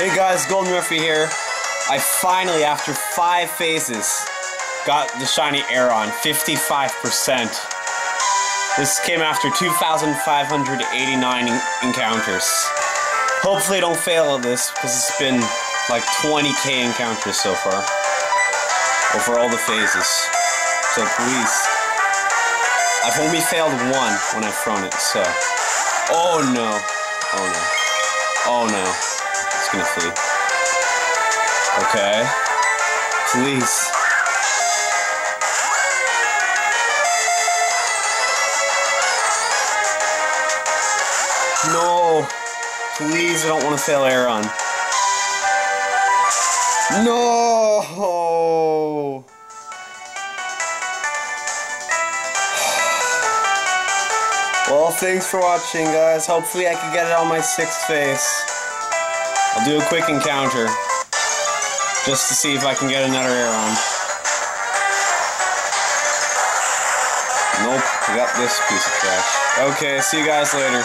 Hey guys, Goldenruffy here. I finally, after five phases, got the shiny Aron, 55%. This came after 2,589 encounters. Hopefully I don't fail at this, because it's been like 20k encounters so far. Over all the phases. So please. I've only failed one when I've thrown it, so. Oh no. Oh no. Oh no. Gonna flee. Okay. Please. No. Please, I don't want to fail Aron. No. Well, thanks for watching, guys. Hopefully I can get it on my sixth phase. I'll do a quick encounter. Just to see if I can get another Aron. Nope, I got this piece of trash. Okay, see you guys later.